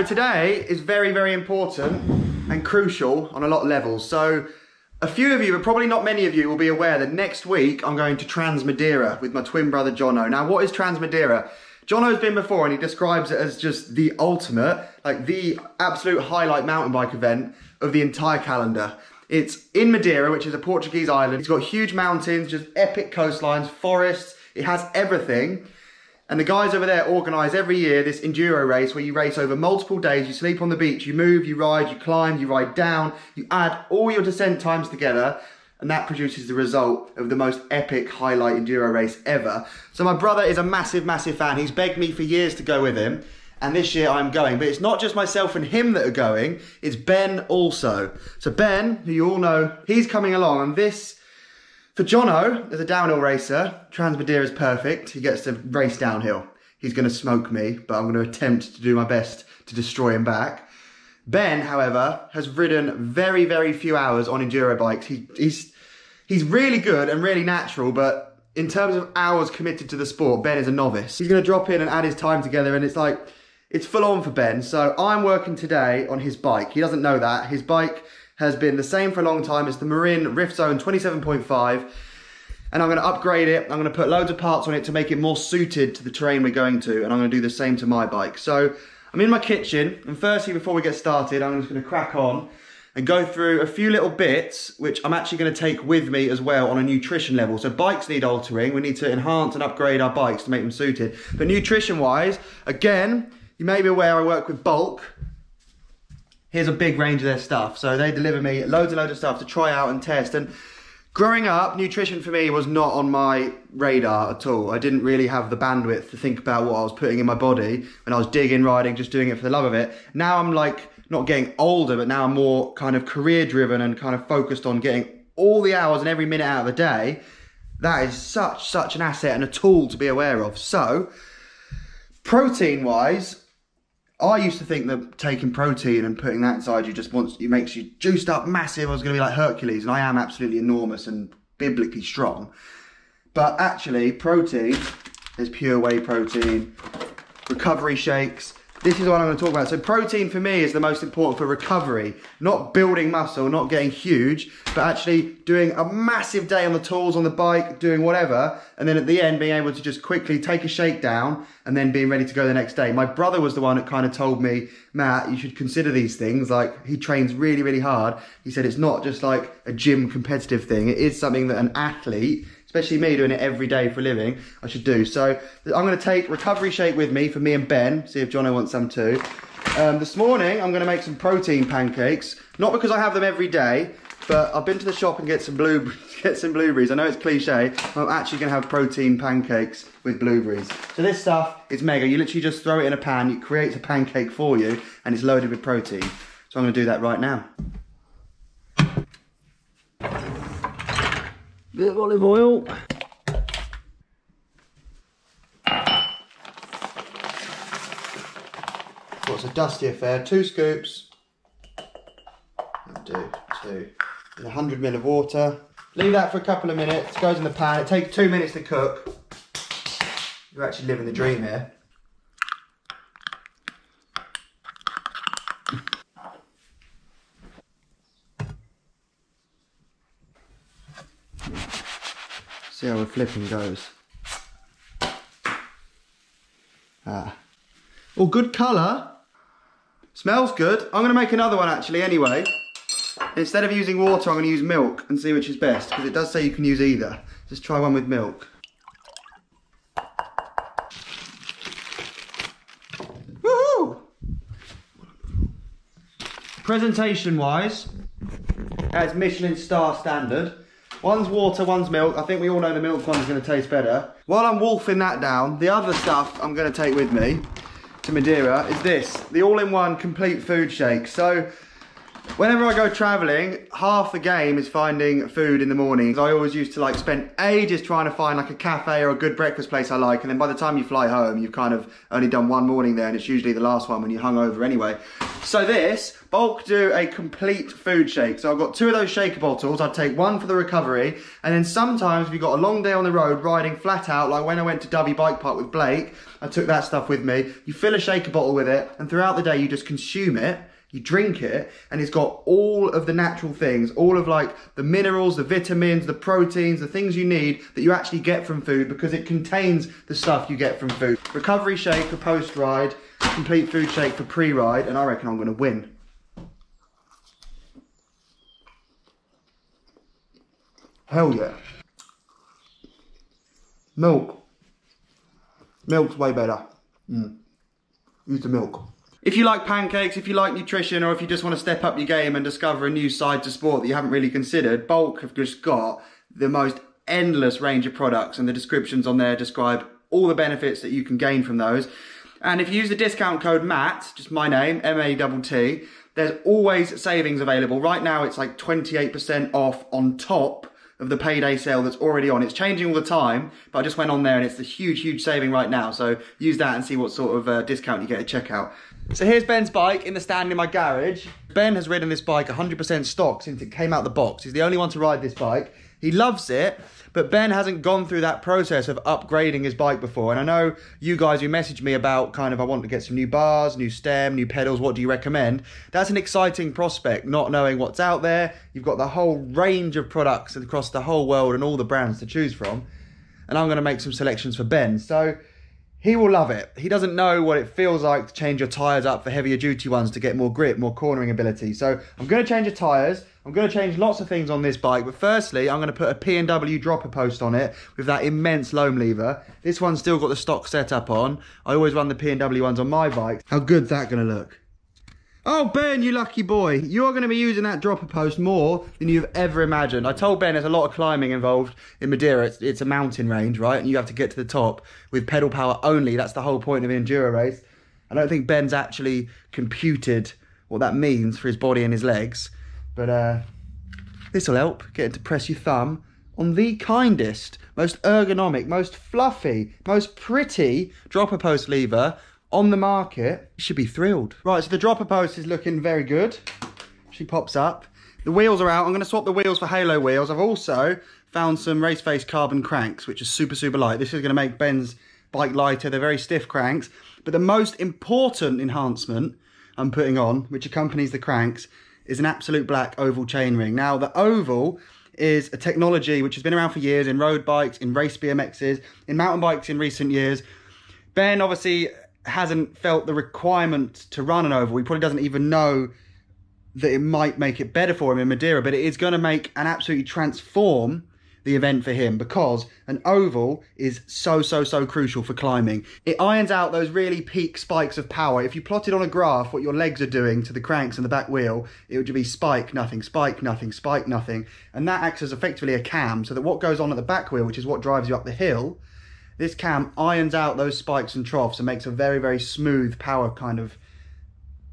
So today is very, very important and crucial on a lot of levels. So a few of you, but probably not many of you, will be aware that next week I'm going to Trans Madeira with my twin brother Jono. Now, what is Trans Madeira? Jono's been before and he describes it as just the ultimate, like the absolute highlight mountain bike event of the entire calendar. It's in Madeira, which is a Portuguese island. It's got huge mountains, just epic coastlines, forests. It has everything. And the guys over there organise every year this enduro race where you race over multiple days. You sleep on the beach, you move, you ride, you climb, you ride down, you add all your descent times together, and that produces the result of the most epic highlight enduro race ever. So my brother is a massive, massive fan. He's begged me for years to go with him, and this year I'm going. But it's not just myself and him that are going, it's Ben also. So Ben, who you all know, he's coming along, and this for Jono, as a downhill racer, Trans Madeira is perfect. He gets to race downhill. He's going to smoke me, but I'm going to attempt to do my best to destroy him back. Ben, however, has ridden very, very few hours on enduro bikes. He, he's he's really good and really natural, but in terms of hours committed to the sport, Ben is a novice. He's going to drop in and add his time together, and it's like it's full on for Ben. So I'm working today on his bike. He doesn't know that his bike has been the same for a long time. It's the Marin Rift Zone 27.5 and I'm going to upgrade it. I'm going to put loads of parts on it to make it more suited to the terrain we're going to and I'm going to do the same to my bike. So I'm in my kitchen and firstly before we get started I'm just going to crack on and go through a few little bits which I'm actually going to take with me as well on a nutrition level. So bikes need altering. We need to enhance and upgrade our bikes to make them suited. But nutrition wise, again, you may be aware I work with Bulk here's a big range of their stuff. So they deliver me loads and loads of stuff to try out and test. And growing up, nutrition for me was not on my radar at all. I didn't really have the bandwidth to think about what I was putting in my body when I was digging, riding, just doing it for the love of it. Now I'm like not getting older, but now I'm more kind of career driven and kind of focused on getting all the hours and every minute out of the day. That is such, such an asset and a tool to be aware of. So, protein wise, I used to think that taking protein and putting that inside you just wants, it makes you juiced up massive. I was going to be like Hercules, and I am absolutely enormous and biblically strong. But actually, protein, is pure whey protein, recovery shakes, this is what I'm going to talk about. So protein for me is the most important for recovery, not building muscle, not getting huge, but actually doing a massive day on the tools, on the bike, doing whatever, and then at the end being able to just quickly take a shake down and then being ready to go the next day. My brother was the one that kind of told me, Matt, you should consider these things. Like he trains really, really hard. He said it's not just like a gym competitive thing. It is something that an athlete especially me doing it every day for a living, I should do. So I'm going to take recovery shake with me for me and Ben, see if Jono wants some too. Um, this morning I'm going to make some protein pancakes, not because I have them every day, but I've been to the shop and get some blue get some blueberries. I know it's cliche, I'm actually going to have protein pancakes with blueberries. So this stuff is mega. You literally just throw it in a pan, it creates a pancake for you, and it's loaded with protein. So I'm going to do that right now. Bit of olive oil. What's a dusty affair? Two scoops. I'll do two. And 100 ml of water. Leave that for a couple of minutes. Goes in the pan. It takes two minutes to cook. You're actually living the dream here. See how the flipping goes. Ah. Oh, good colour. Smells good. I'm going to make another one actually anyway. Instead of using water, I'm going to use milk and see which is best. Because it does say you can use either. Just try one with milk. Woohoo! Presentation wise, as Michelin star standard, One's water, one's milk. I think we all know the milk one's gonna taste better. While I'm wolfing that down, the other stuff I'm gonna take with me to Madeira is this, the all-in-one complete food shake. So Whenever I go traveling, half the game is finding food in the mornings. I always used to like spend ages trying to find like a cafe or a good breakfast place I like. And then by the time you fly home, you've kind of only done one morning there and it's usually the last one when you're hungover anyway. So this, Bulk do a complete food shake. So I've got two of those shaker bottles. I'd take one for the recovery. And then sometimes if you've got a long day on the road riding flat out, like when I went to Dyfi Bike Park with Blake, I took that stuff with me. You fill a shaker bottle with it and throughout the day you just consume it you drink it and it's got all of the natural things, all of like the minerals, the vitamins, the proteins, the things you need that you actually get from food because it contains the stuff you get from food. Recovery shake for post-ride, complete food shake for pre-ride, and I reckon I'm gonna win. Hell yeah. Milk. Milk's way better. Mm. Use the milk. If you like pancakes, if you like nutrition, or if you just want to step up your game and discover a new side to sport that you haven't really considered, Bulk have just got the most endless range of products and the descriptions on there describe all the benefits that you can gain from those. And if you use the discount code MATT, just my name, M-A-T-T, there's always savings available. Right now it's like 28% off on top of the payday sale that's already on. It's changing all the time, but I just went on there and it's a huge, huge saving right now. So use that and see what sort of uh, discount you get at checkout. So here's Ben's bike in the stand in my garage. Ben has ridden this bike 100% stock since it came out the box. He's the only one to ride this bike. He loves it, but Ben hasn't gone through that process of upgrading his bike before. And I know you guys who messaged me about kind of, I want to get some new bars, new stem, new pedals, what do you recommend? That's an exciting prospect, not knowing what's out there. You've got the whole range of products across the whole world and all the brands to choose from. And I'm going to make some selections for Ben. So he will love it. He doesn't know what it feels like to change your tyres up for heavier duty ones to get more grip, more cornering ability. So I'm going to change the tyres. I'm going to change lots of things on this bike. But firstly, I'm going to put a PNW dropper post on it with that immense loam lever. This one's still got the stock setup on. I always run the PNW ones on my bike. How good's that going to look? Oh, Ben, you lucky boy. You're going to be using that dropper post more than you've ever imagined. I told Ben there's a lot of climbing involved in Madeira. It's, it's a mountain range, right? And you have to get to the top with pedal power only. That's the whole point of an enduro race. I don't think Ben's actually computed what that means for his body and his legs. But uh, this will help. getting to press your thumb on the kindest, most ergonomic, most fluffy, most pretty dropper post lever on the market. Should be thrilled. Right, so the dropper post is looking very good. She pops up. The wheels are out. I'm going to swap the wheels for Halo wheels. I've also found some Race Face carbon cranks, which are super, super light. This is going to make Ben's bike lighter. They're very stiff cranks. But the most important enhancement I'm putting on, which accompanies the cranks, is an absolute black oval chainring. Now, the oval is a technology which has been around for years in road bikes, in race BMXs, in mountain bikes in recent years. Ben obviously hasn't felt the requirement to run an oval. He probably doesn't even know that it might make it better for him in Madeira, but it is going to make and absolutely transform the event for him because an oval is so, so, so crucial for climbing. It irons out those really peak spikes of power. If you plotted on a graph what your legs are doing to the cranks and the back wheel, it would be spike, nothing, spike, nothing, spike, nothing. And that acts as effectively a cam so that what goes on at the back wheel, which is what drives you up the hill, this cam irons out those spikes and troughs and makes a very, very smooth power kind of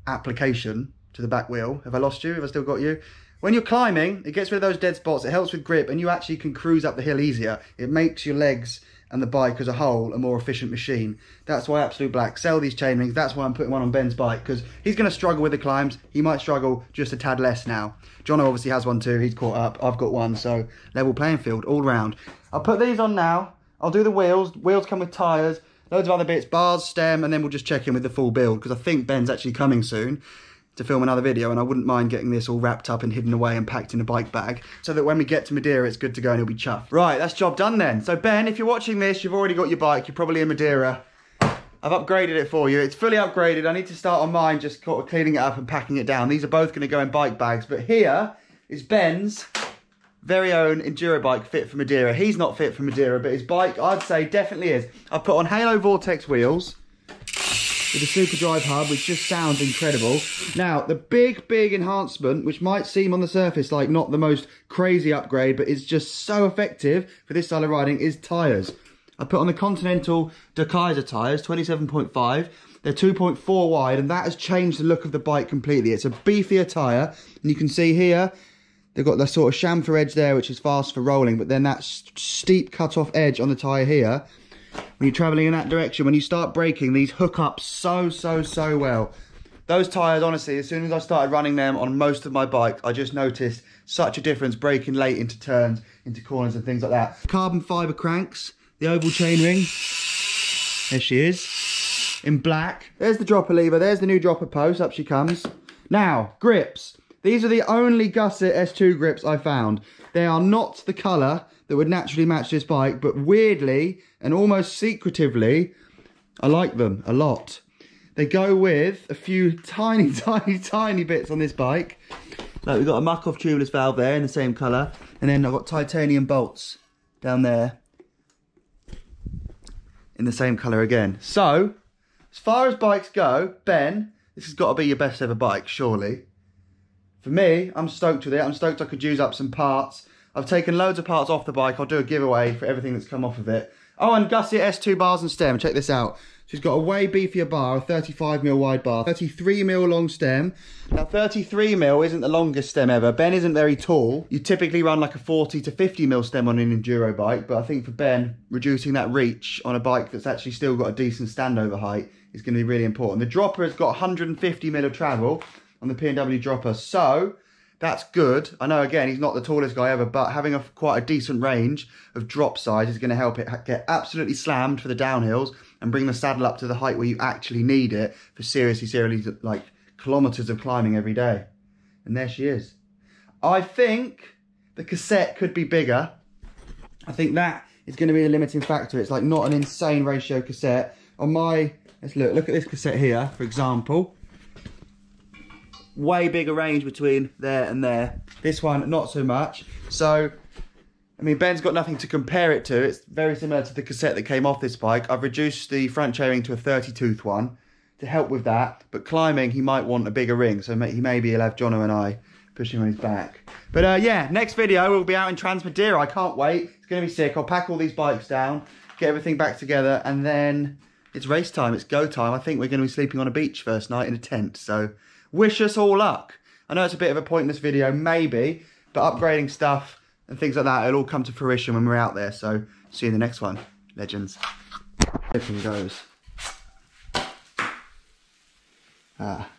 application to the back wheel. Have I lost you? Have I still got you? When you're climbing, it gets rid of those dead spots. It helps with grip and you actually can cruise up the hill easier. It makes your legs and the bike as a whole a more efficient machine. That's why Absolute Black sell these chain rings. That's why I'm putting one on Ben's bike because he's going to struggle with the climbs. He might struggle just a tad less now. Jono obviously has one too. He's caught up. I've got one. So level playing field all round. I'll put these on now. I'll do the wheels. Wheels come with tyres, loads of other bits, bars, stem, and then we'll just check in with the full build because I think Ben's actually coming soon to film another video and I wouldn't mind getting this all wrapped up and hidden away and packed in a bike bag so that when we get to Madeira it's good to go and he'll be chuffed. Right, that's job done then. So Ben, if you're watching this, you've already got your bike, you're probably in Madeira. I've upgraded it for you. It's fully upgraded. I need to start on mine, just cleaning it up and packing it down. These are both going to go in bike bags, but here is Ben's very own enduro bike fit for Madeira. He's not fit for Madeira, but his bike, I'd say, definitely is. I've put on Halo Vortex wheels with a Supadrive hub, which just sounds incredible. Now, the big, big enhancement, which might seem on the surface like not the most crazy upgrade, but it's just so effective for this style of riding, is tyres. I put on the Continental Der Kaiser tyres, 27.5. They're 2.4 wide, and that has changed the look of the bike completely. It's a beefier tyre, and you can see here, they've got the sort of chamfer edge there, which is fast for rolling, but then that steep cut-off edge on the tyre here, when you're travelling in that direction, when you start braking, these hook up so, so, so well. Those tyres, honestly, as soon as I started running them on most of my bike, I just noticed such a difference braking late into turns, into corners and things like that. Carbon fibre cranks, the oval chainring. There she is. In black. There's the dropper lever. There's the new dropper post. Up she comes. Now, grips. These are the only Gusset S2 grips I found. They are not the colour that would naturally match this bike, but weirdly and almost secretively, I like them a lot. They go with a few tiny, tiny, tiny bits on this bike. Like we've got a Muc-Off tubeless valve there in the same colour. And then I've got titanium bolts down there in the same colour again. So, as far as bikes go, Ben, this has got to be your best ever bike, surely. For me, I'm stoked with it. I'm stoked I could use up some parts. I've taken loads of parts off the bike. I'll do a giveaway for everything that's come off of it. Oh, and Gusset S2 bars and stem. Check this out. She's got a way beefier bar, a 35mm wide bar, 33mm long stem. Now 33mm isn't the longest stem ever. Ben isn't very tall. You typically run like a 40 to 50mm stem on an enduro bike, but I think for Ben, reducing that reach on a bike that's actually still got a decent standover height is going to be really important. The dropper has got 150mm of travel on the PNW dropper, so that's good. I know, again, he's not the tallest guy ever, but having a quite a decent range of drop size is going to help it get absolutely slammed for the downhills and bring the saddle up to the height where you actually need it for seriously, seriously, like kilometres of climbing every day. And there she is. I think the cassette could be bigger. I think that is going to be the limiting factor. It's like not an insane ratio cassette. On my, let's look, look at this cassette here, for example way bigger range between there and there. This one, not so much. So, I mean, Ben's got nothing to compare it to. It's very similar to the cassette that came off this bike. I've reduced the front chainring to a 30 tooth one to help with that. But climbing, he might want a bigger ring. So he maybe he'll have Jono and I pushing on his back. But uh, yeah, next video we'll be out in Transmadeira. I can't wait. It's going to be sick. I'll pack all these bikes down, get everything back together, and then it's race time. It's go time. I think we're going to be sleeping on a beach first night in a tent. So wish us all luck. I know it's a bit of a pointless video, maybe, but upgrading stuff and things like that, it'll all come to fruition when we're out there. So see you in the next one, legends. Everything goes. Ah.